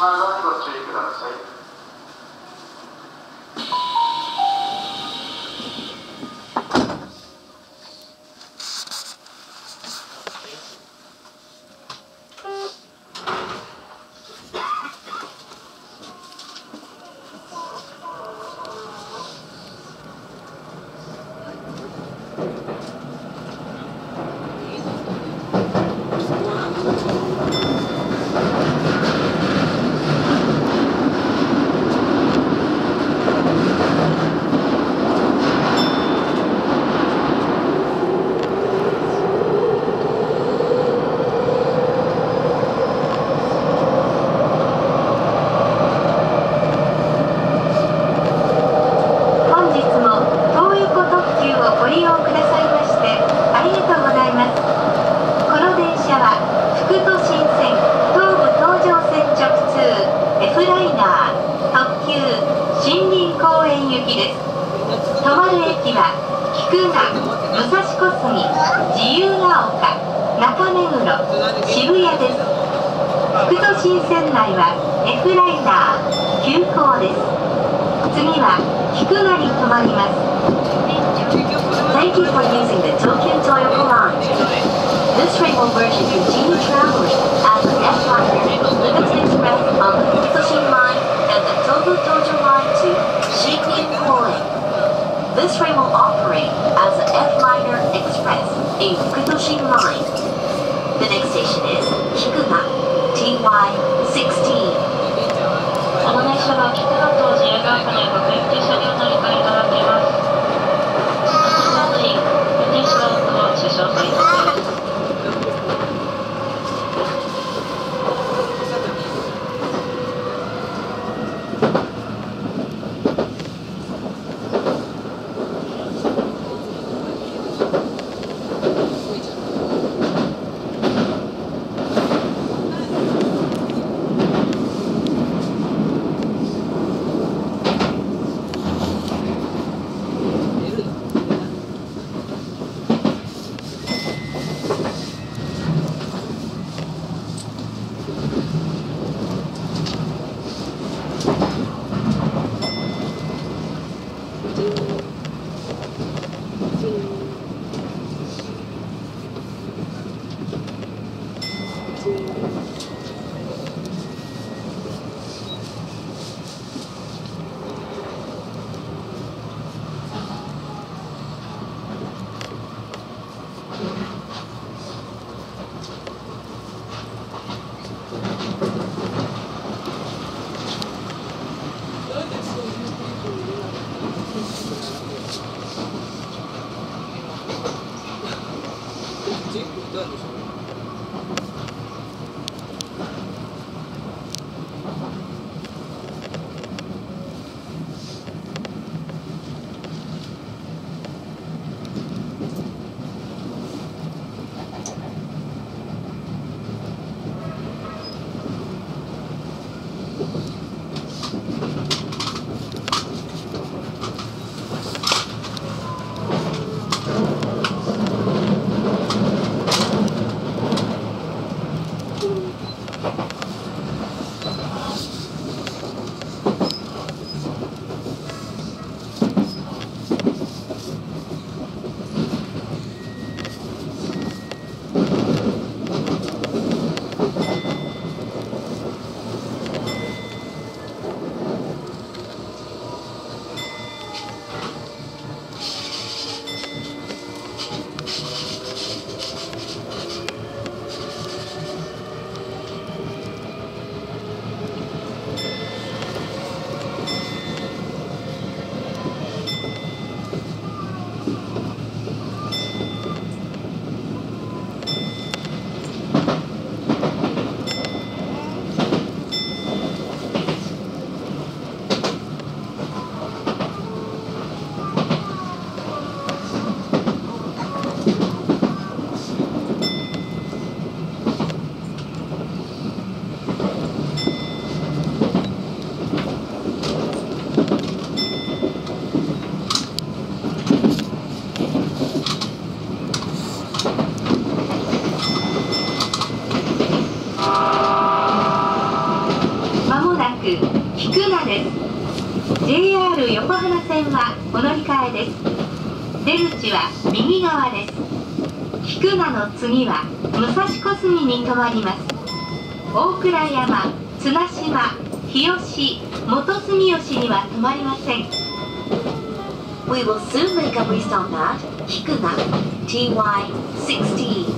ます。島側にご注意ください。渋谷です副都心線内は F ライナー急行です次は菊名に停まります Thank you for using the Tokyo Toyoko Line. This train will merge and continue traveling as an F-Liner Limited Express on the Fukushin Line and the Tobu Tojo Line to Shinrin Koen. This train will operate as an F-Liner Express in Fukushin Line. The next station is Kikuga, TY16. この列車は菊名と自由が丘で各駅停車両乗り出口は右側です菊名の次は武蔵小杉に停まります大倉山綱島日吉元住吉には停まりません We will soon make a restop at Hikuna, TY16.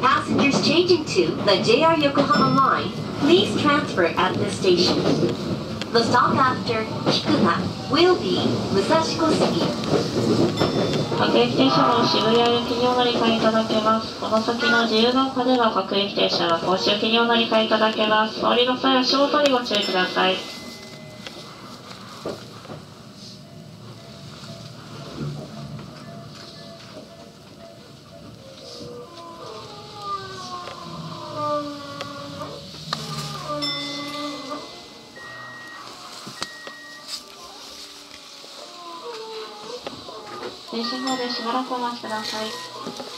Passengers changing to the JR Yokohama line, please transfer at this station. The stop after Kikuma will be Musashikosugi. 各駅停車の渋谷行きにお乗り換えいただけます。この先の自由が丘での各駅停車は甲州行きにお乗り換えいただけます。お降りの際は足元にご注意ください。しばらくお待ちください。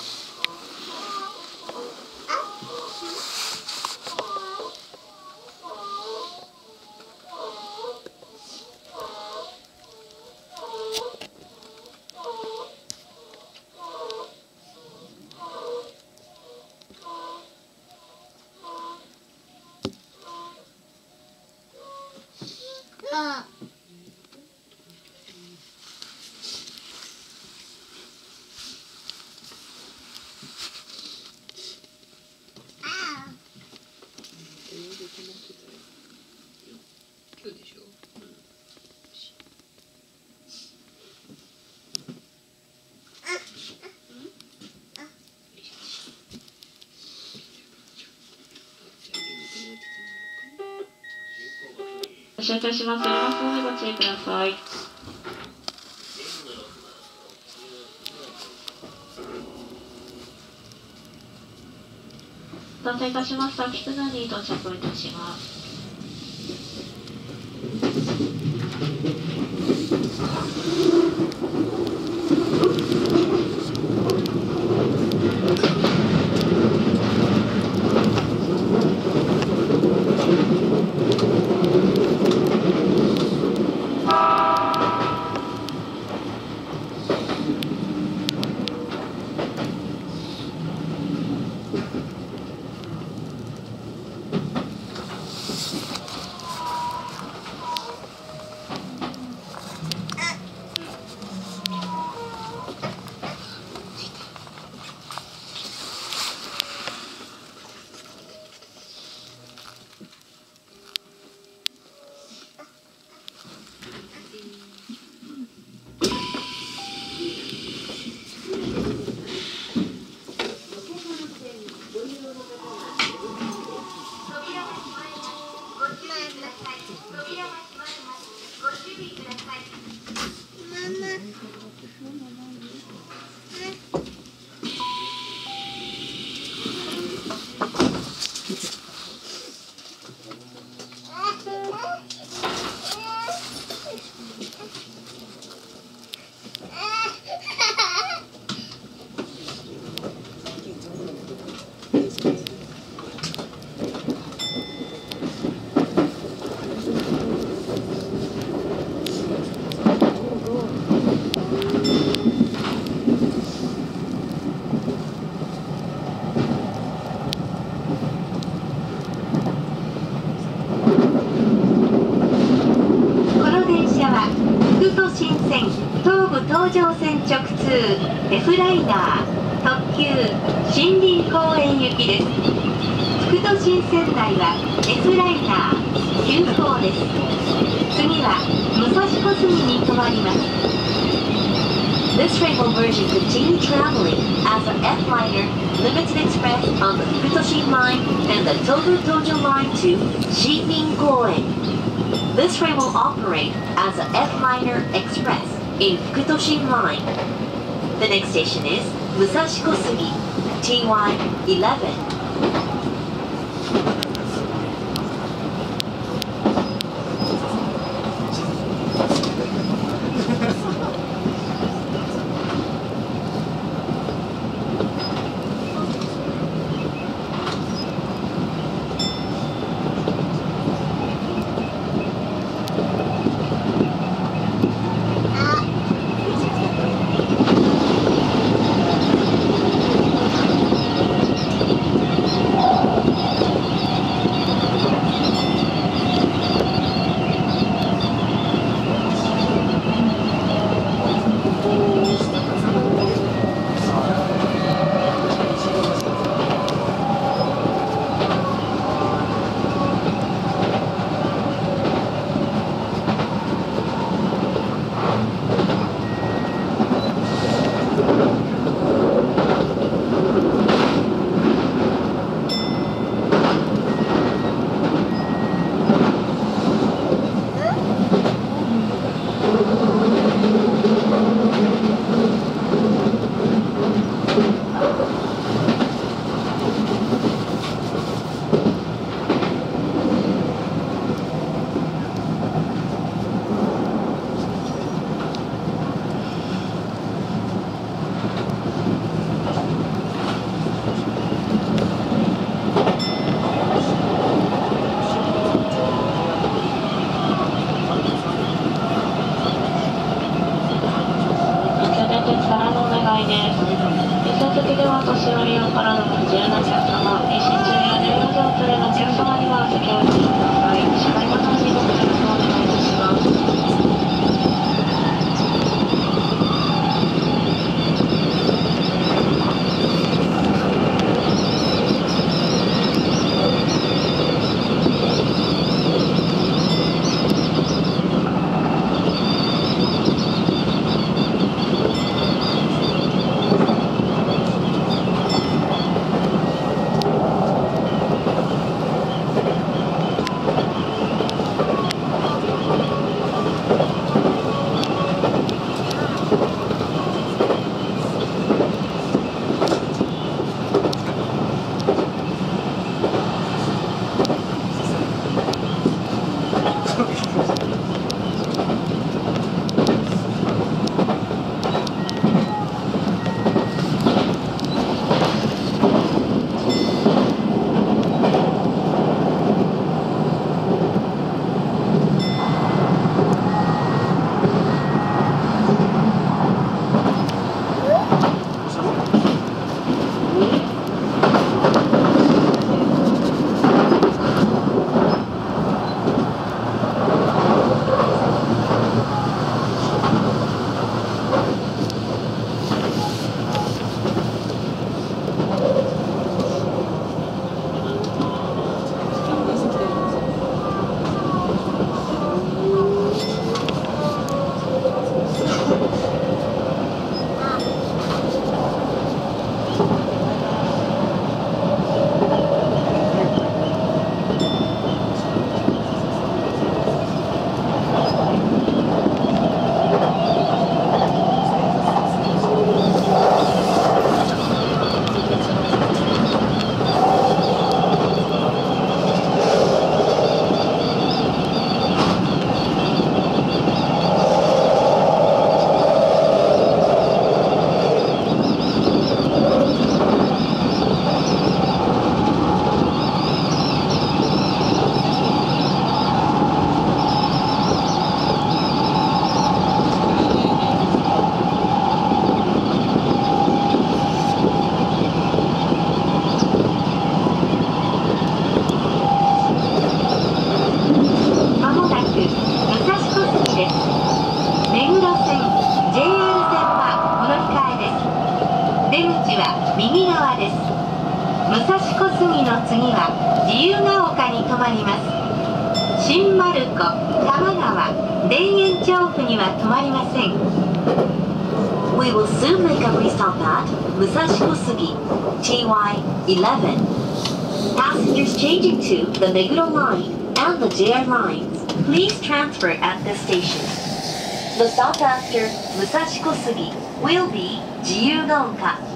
ご紹介します。ますのでご注意ください。到着いたしました。菊名に到着いたします。こ treatment of my people. ライナー特急森林公園行きです副都心線内は F ライナー急行です次は武蔵小杉に停まります This train will version continue traveling as an F-liner limited express on the Fukutoshin line and the Tobu Tojo line to Shinrin Koen. This train will operate as an F-liner express in Fukutoshin line. The next station is Musashikosugi, TY11. the Meguro Line and the JR Lines. Please transfer at this station. The stop after Musashiko Sugi will be Jiyugaoka.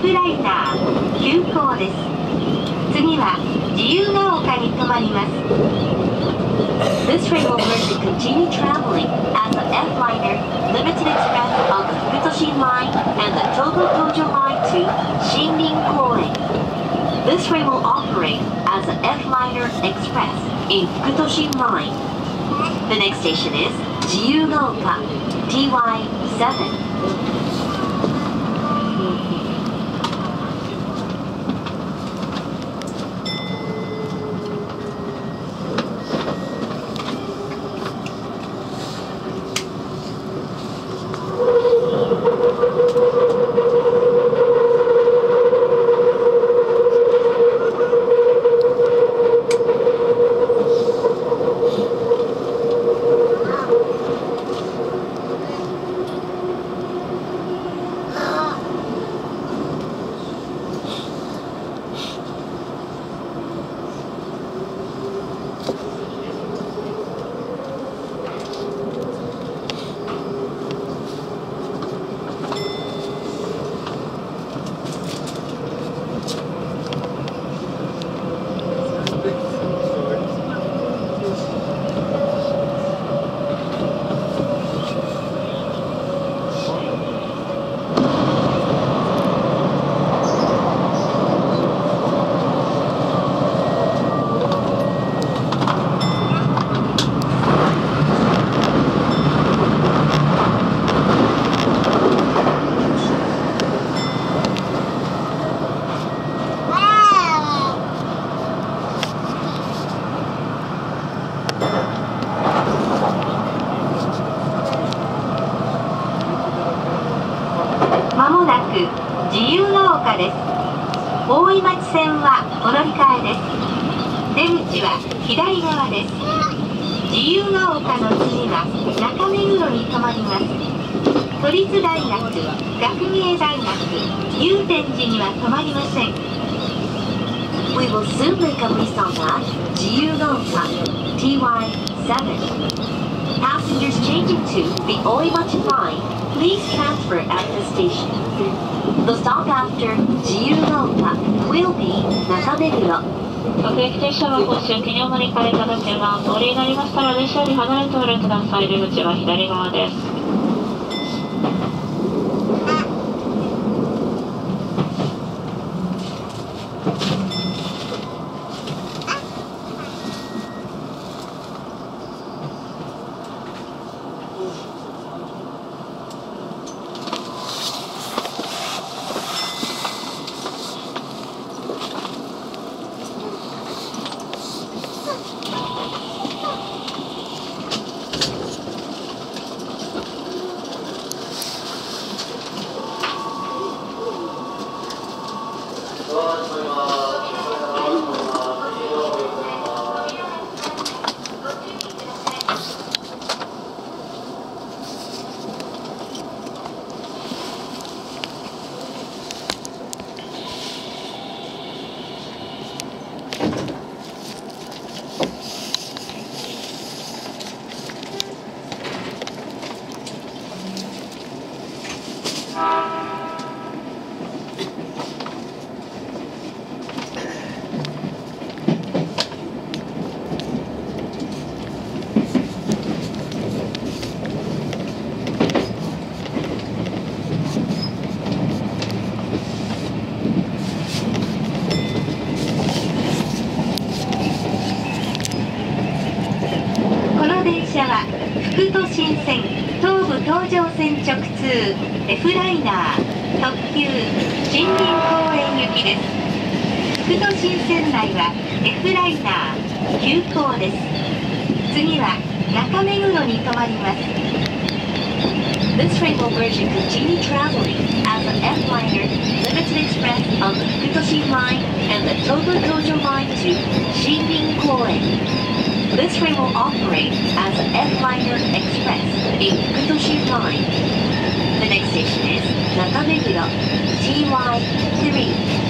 プライナー急行です次は自由が丘に停まります This train will merely continue traveling as the F-Liner, Limited Express on the Futoshin Line and the Togo Tojo Line to Shinrin Koen. This train will operate as the F-Liner Express in Futoshin Line. The next station is Jiyugaoka, TY7. 都立大学学芸大学祐天寺には止まりません We will soon make a restop at Jiyugaoka TY7. Passengers changing to the Oimachi line, please transfer at the station. The stop after Jiyugaoka will be Nakameguro. 各駅停車は本州駅にお乗り換えいただけがお降りになりましたら列車より離れてお降りください出口は左側ですこの電車は副都心線東武東上線直通 F ライナー特急森林公園行きです副都心線内は F ライナー急行です次は中目黒に停まります This train will merge and continue traveling as an F-Liner Limited Express on the Fukutoshi line and the Tobu Tojo line to Shinrin Koen. This train will operate as F-Liner Express in Fukutoshi line. The next station is Nakameguro TY3.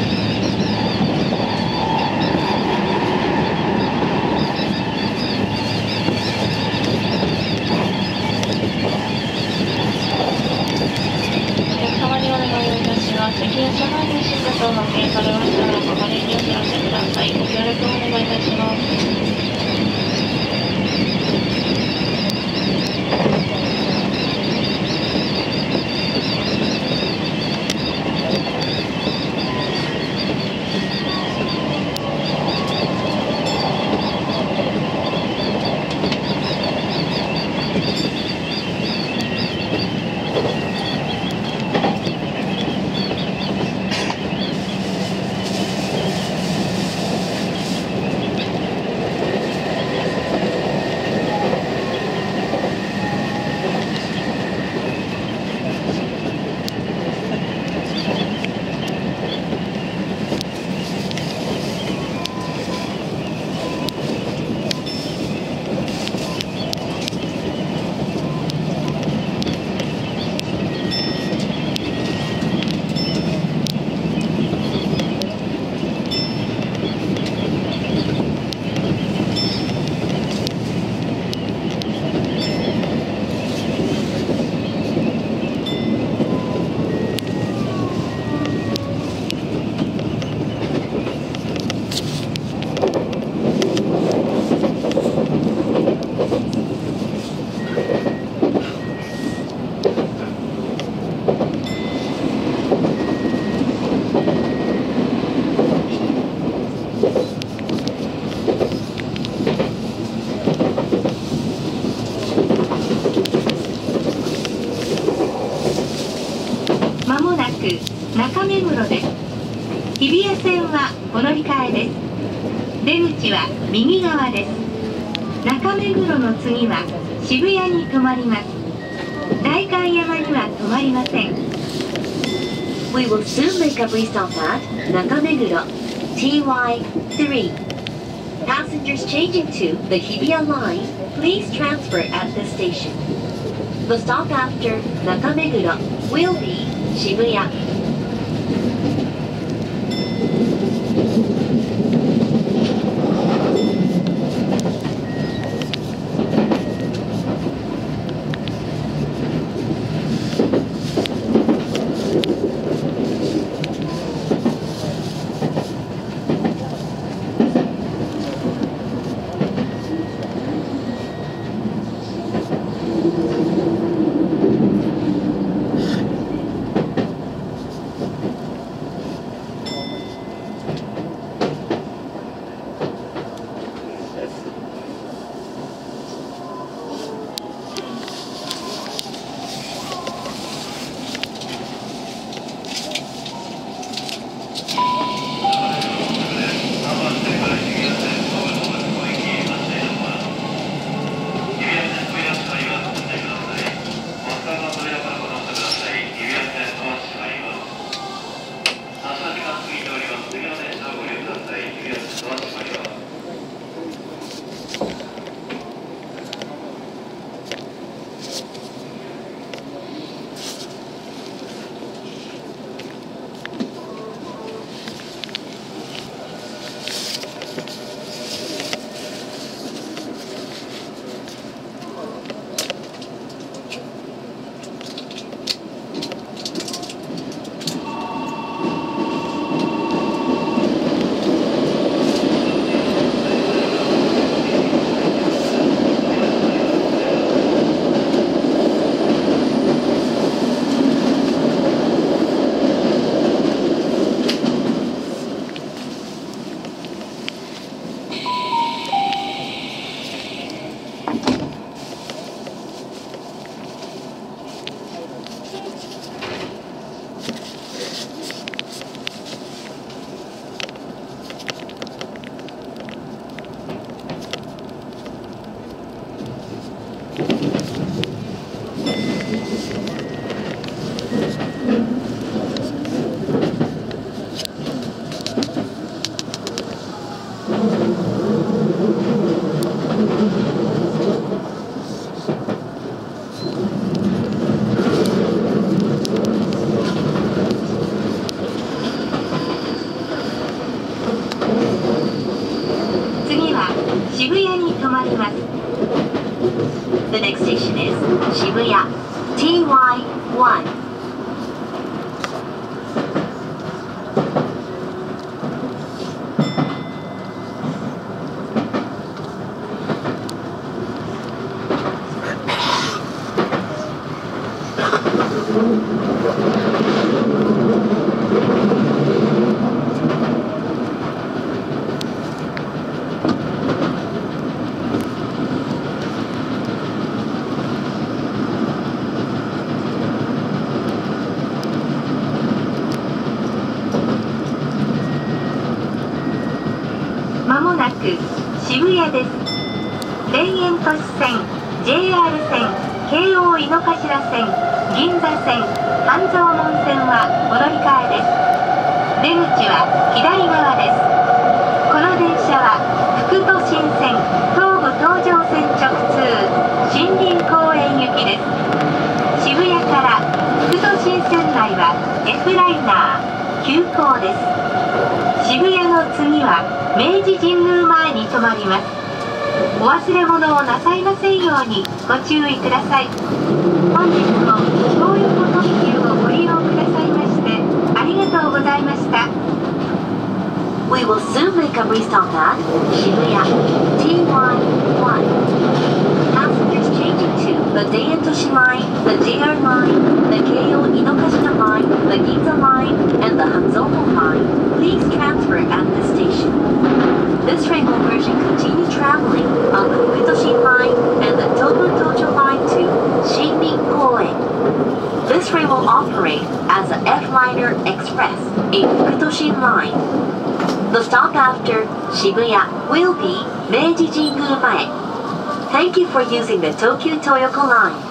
中目黒です日比谷線はお乗り換えです出口は右側です中目黒の次は渋谷に停まります代官山には止まりません We will soon make a restop at Nakameguro TY3. Passengers changing to the Hibiya line, please transfer at this station. The stop after Nakameguro will be Shibuya. です田園都市線 JR 線京王井の頭線銀座線半蔵門線はお乗り換えです。出口は左側です。この電車は副都心線東武東上線直通森林公園行きです。渋谷から副都心線内は F ライナー急行です。渋谷の次は明治神宮前に停まります。お忘れ物をなさいませんようにご注意ください本日も東横特急をご利用くださいましてありがとうございました We will soon make a restop at Shibuya TY1. Passengers changing to the Daitoshi line, the JR line, the Keio Inokashima line, the Ginza line, and the Hanzomo line, please transfer at this station. This train will merge and continue traveling on the Fukutoshi line and the Tobu Tojo line to Shinrin Koen. This train will operate as a F-Liner Express in Fukutoshin Line. The stop after Shibuya will be Meiji Jingu Mae. Thank you for using the Tokyo Toyoko Line.